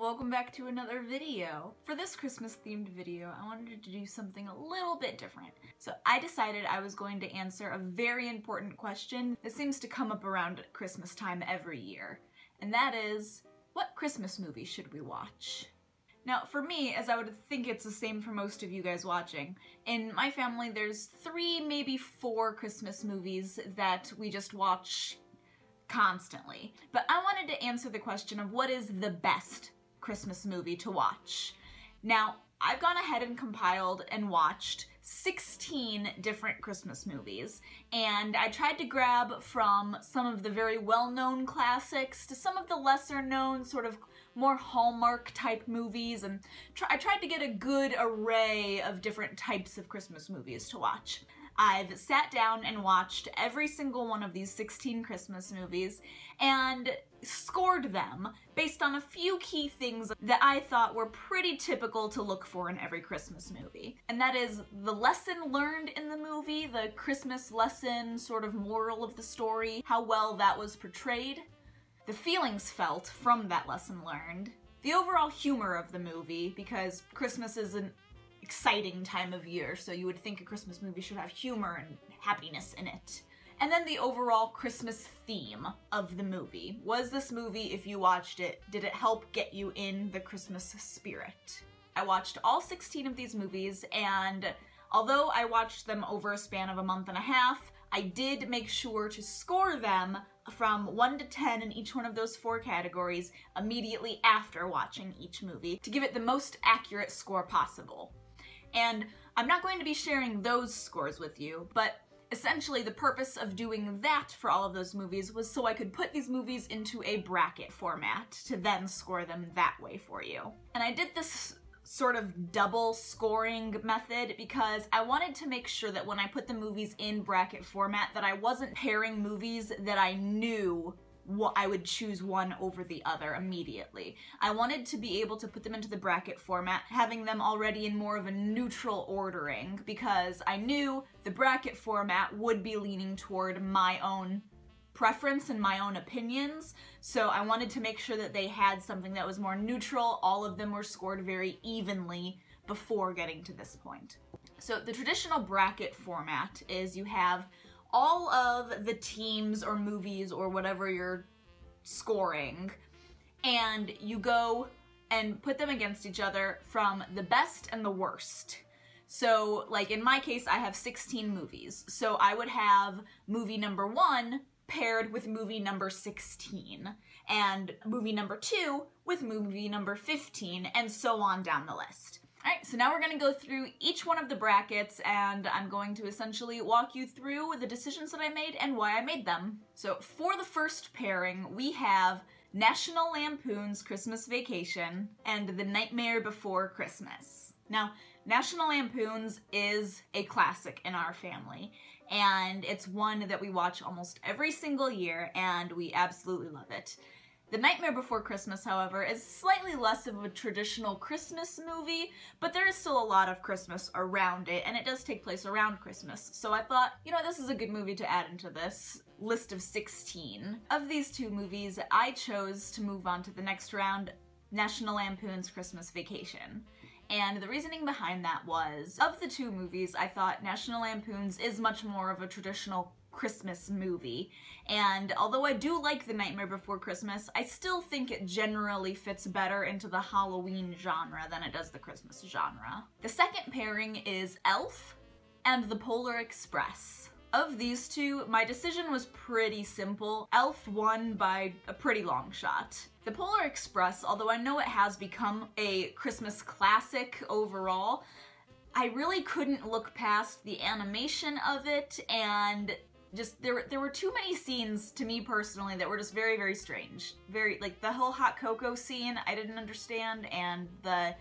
Welcome back to another video. For this Christmas themed video, I wanted to do something a little bit different. So I decided I was going to answer a very important question that seems to come up around Christmas time every year. And that is, what Christmas movie should we watch? Now, for me, as I would think it's the same for most of you guys watching, in my family there's three, maybe four Christmas movies that we just watch constantly. But I wanted to answer the question of what is the best Christmas movie to watch. Now, I've gone ahead and compiled and watched 16 different Christmas movies, and I tried to grab from some of the very well-known classics to some of the lesser-known, sort of more Hallmark type movies, and try I tried to get a good array of different types of Christmas movies to watch. I've sat down and watched every single one of these 16 Christmas movies and scored them based on a few key things that I thought were pretty typical to look for in every Christmas movie. And that is the lesson learned in the movie, the Christmas lesson sort of moral of the story, how well that was portrayed, the feelings felt from that lesson learned, the overall humor of the movie, because Christmas is an exciting time of year, so you would think a Christmas movie should have humor and happiness in it. And then the overall Christmas theme of the movie. Was this movie, if you watched it, did it help get you in the Christmas spirit? I watched all 16 of these movies, and although I watched them over a span of a month and a half, I did make sure to score them from 1 to 10 in each one of those four categories immediately after watching each movie to give it the most accurate score possible. And I'm not going to be sharing those scores with you, but essentially the purpose of doing that for all of those movies was so I could put these movies into a bracket format to then score them that way for you. And I did this sort of double scoring method because I wanted to make sure that when I put the movies in bracket format that I wasn't pairing movies that I knew what I would choose one over the other immediately. I wanted to be able to put them into the bracket format, having them already in more of a neutral ordering, because I knew the bracket format would be leaning toward my own preference and my own opinions, so I wanted to make sure that they had something that was more neutral. All of them were scored very evenly before getting to this point. So the traditional bracket format is you have all of the teams or movies or whatever you're scoring and you go and put them against each other from the best and the worst. So, like in my case, I have 16 movies. So I would have movie number one paired with movie number 16, and movie number two with movie number 15, and so on down the list. Alright, so now we're going to go through each one of the brackets and I'm going to essentially walk you through the decisions that I made and why I made them. So for the first pairing, we have National Lampoon's Christmas Vacation and The Nightmare Before Christmas. Now, National Lampoon's is a classic in our family and it's one that we watch almost every single year and we absolutely love it. The Nightmare Before Christmas, however, is slightly less of a traditional Christmas movie, but there is still a lot of Christmas around it, and it does take place around Christmas. So I thought, you know, this is a good movie to add into this list of 16. Of these two movies, I chose to move on to the next round, National Lampoon's Christmas Vacation. And the reasoning behind that was, of the two movies, I thought National Lampoon's is much more of a traditional Christmas movie. And although I do like The Nightmare Before Christmas, I still think it generally fits better into the Halloween genre than it does the Christmas genre. The second pairing is Elf and The Polar Express. Of these two, my decision was pretty simple. Elf won by a pretty long shot. The Polar Express, although I know it has become a Christmas classic overall, I really couldn't look past the animation of it and just there there were too many scenes to me personally that were just very very strange. Very like the whole hot cocoa scene I didn't understand and the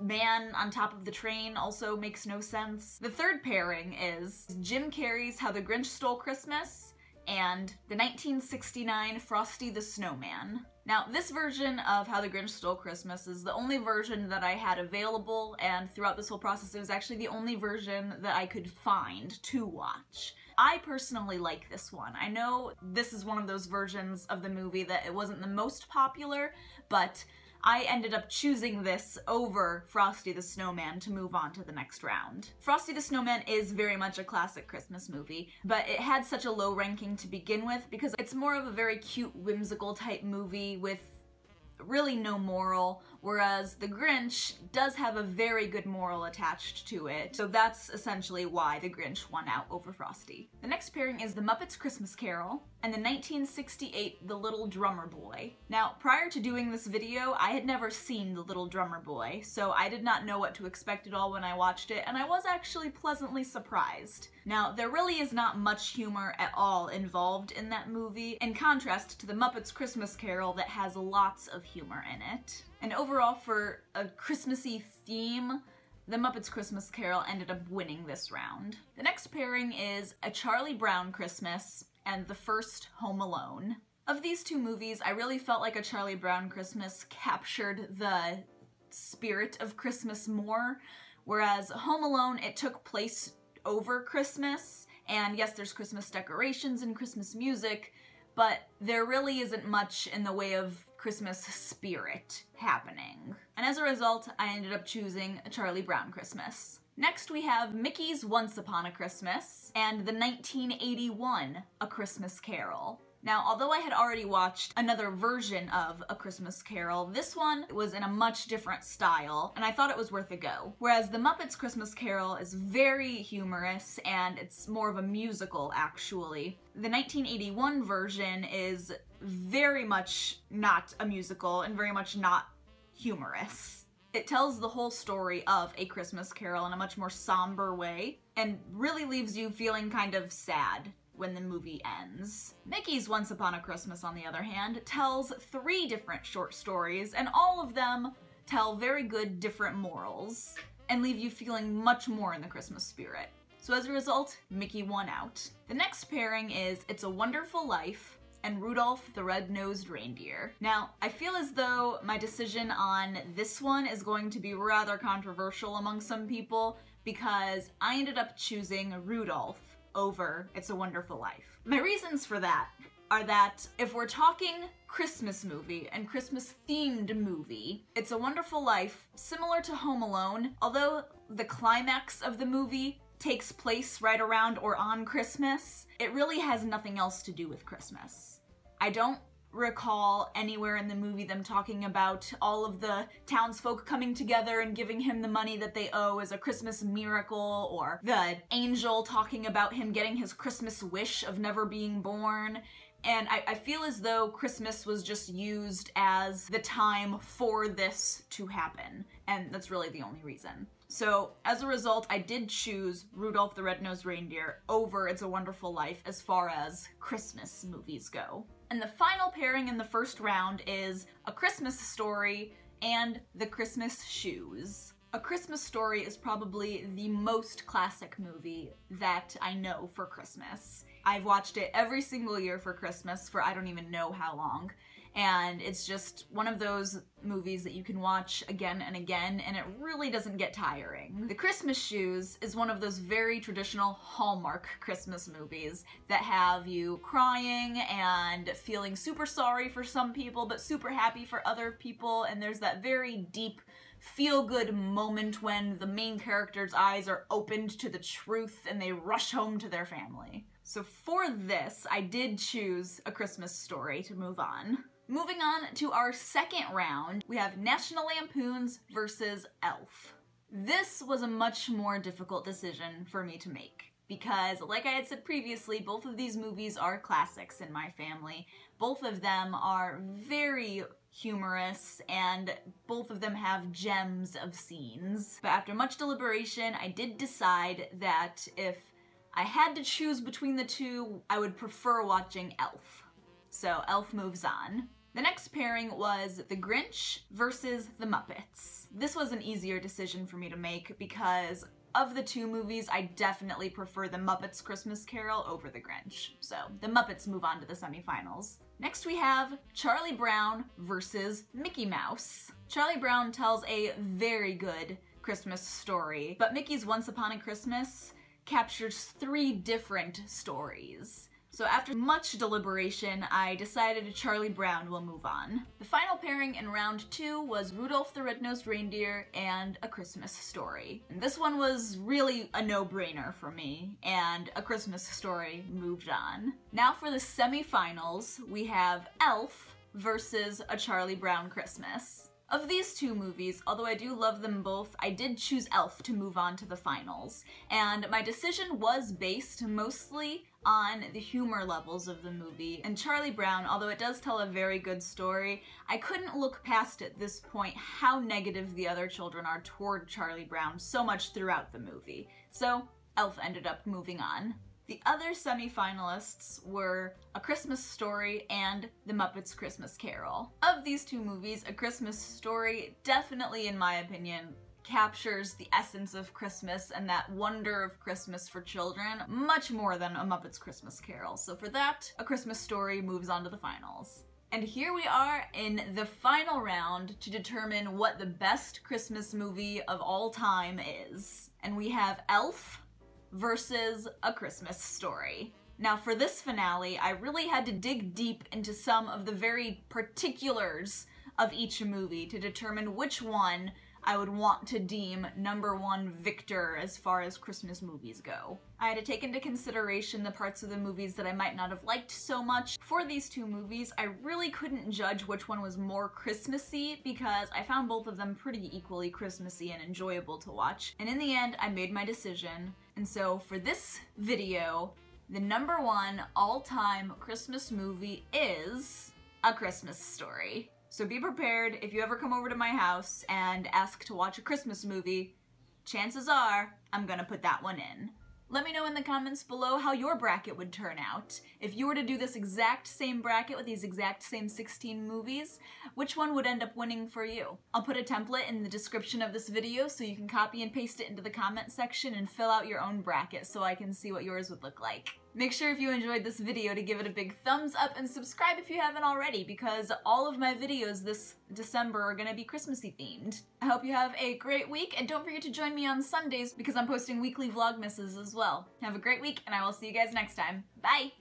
man on top of the train also makes no sense. The third pairing is Jim Carrey's How the Grinch Stole Christmas and the 1969 Frosty the Snowman. Now, this version of How the Grinch Stole Christmas is the only version that I had available, and throughout this whole process, it was actually the only version that I could find to watch. I personally like this one. I know this is one of those versions of the movie that it wasn't the most popular, but I ended up choosing this over Frosty the Snowman to move on to the next round. Frosty the Snowman is very much a classic Christmas movie, but it had such a low ranking to begin with because it's more of a very cute, whimsical type movie with really no moral, whereas The Grinch does have a very good moral attached to it. So that's essentially why The Grinch won out over Frosty. The next pairing is The Muppets Christmas Carol and the 1968 The Little Drummer Boy. Now, prior to doing this video, I had never seen The Little Drummer Boy, so I did not know what to expect at all when I watched it, and I was actually pleasantly surprised. Now, there really is not much humor at all involved in that movie, in contrast to The Muppets Christmas Carol that has lots of humor in it. And overall, for a Christmassy theme, the Muppets Christmas Carol ended up winning this round. The next pairing is A Charlie Brown Christmas and the first Home Alone. Of these two movies, I really felt like A Charlie Brown Christmas captured the spirit of Christmas more, whereas Home Alone, it took place over Christmas, and yes, there's Christmas decorations and Christmas music, but there really isn't much in the way of Christmas spirit happening. And as a result, I ended up choosing a Charlie Brown Christmas. Next we have Mickey's Once Upon a Christmas and the 1981 A Christmas Carol. Now, although I had already watched another version of A Christmas Carol, this one was in a much different style, and I thought it was worth a go. Whereas The Muppets Christmas Carol is very humorous, and it's more of a musical, actually. The 1981 version is very much not a musical, and very much not humorous. It tells the whole story of A Christmas Carol in a much more somber way and really leaves you feeling kind of sad when the movie ends. Mickey's Once Upon a Christmas, on the other hand, tells three different short stories, and all of them tell very good different morals and leave you feeling much more in the Christmas spirit. So as a result, Mickey won out. The next pairing is It's a Wonderful Life and Rudolph the Red-Nosed Reindeer. Now, I feel as though my decision on this one is going to be rather controversial among some people because I ended up choosing Rudolph over It's a Wonderful Life. My reasons for that are that if we're talking Christmas movie and Christmas themed movie, It's a Wonderful Life, similar to Home Alone, although the climax of the movie takes place right around or on Christmas, it really has nothing else to do with Christmas. I don't recall anywhere in the movie them talking about all of the townsfolk coming together and giving him the money that they owe as a Christmas miracle, or the angel talking about him getting his Christmas wish of never being born. And I, I, feel as though Christmas was just used as the time for this to happen. And that's really the only reason. So as a result, I did choose Rudolph the Red-Nosed Reindeer over It's a Wonderful Life as far as Christmas movies go. And the final pairing in the first round is A Christmas Story and The Christmas Shoes. A Christmas Story is probably the most classic movie that I know for Christmas. I've watched it every single year for Christmas for I don't even know how long and it's just one of those movies that you can watch again and again and it really doesn't get tiring. The Christmas Shoes is one of those very traditional Hallmark Christmas movies that have you crying and feeling super sorry for some people but super happy for other people and there's that very deep feel-good moment when the main character's eyes are opened to the truth and they rush home to their family. So for this, I did choose A Christmas Story to move on. Moving on to our second round, we have National Lampoons versus Elf. This was a much more difficult decision for me to make because, like I had said previously, both of these movies are classics in my family. Both of them are very humorous and both of them have gems of scenes. But after much deliberation, I did decide that if I had to choose between the two, I would prefer watching Elf so Elf moves on. The next pairing was The Grinch versus The Muppets. This was an easier decision for me to make because of the two movies, I definitely prefer The Muppets Christmas Carol over The Grinch. So The Muppets move on to the semifinals. Next we have Charlie Brown versus Mickey Mouse. Charlie Brown tells a very good Christmas story, but Mickey's Once Upon a Christmas captures three different stories So after much deliberation, I decided Charlie Brown will move on. The final pairing in round two was Rudolph the Red-Nosed Reindeer and A Christmas Story. And this one was really a no-brainer for me, and A Christmas Story moved on. Now for the semifinals, we have Elf versus A Charlie Brown Christmas. Of these two movies, although I do love them both, I did choose Elf to move on to the finals. And my decision was based mostly on the humor levels of the movie. And Charlie Brown, although it does tell a very good story, I couldn't look past at this point how negative the other children are toward Charlie Brown so much throughout the movie. So Elf ended up moving on. The other semifinalists were A Christmas Story and The Muppets Christmas Carol. Of these two movies, A Christmas Story definitely, in my opinion, captures the essence of Christmas and that wonder of Christmas for children much more than A Muppet's Christmas Carol. So for that, A Christmas Story moves on to the finals. And here we are in the final round to determine what the best Christmas movie of all time is. And we have Elf, versus A Christmas Story. Now, for this finale, I really had to dig deep into some of the very particulars of each movie to determine which one I would want to deem number one victor as far as Christmas movies go. I had to take into consideration the parts of the movies that I might not have liked so much. For these two movies, I really couldn't judge which one was more Christmassy because I found both of them pretty equally Christmassy and enjoyable to watch. And in the end, I made my decision. And so for this video, the number one all-time Christmas movie is A Christmas Story. So be prepared if you ever come over to my house and ask to watch a Christmas movie, chances are I'm gonna put that one in. Let me know in the comments below how your bracket would turn out. If you were to do this exact same bracket with these exact same 16 movies, which one would end up winning for you? I'll put a template in the description of this video so you can copy and paste it into the comment section and fill out your own bracket so I can see what yours would look like. Make sure if you enjoyed this video to give it a big thumbs up and subscribe if you haven't already because all of my videos this December are gonna be Christmassy themed. I hope you have a great week and don't forget to join me on Sundays because I'm posting weekly Vlogmases as well. Have a great week and I will see you guys next time. Bye!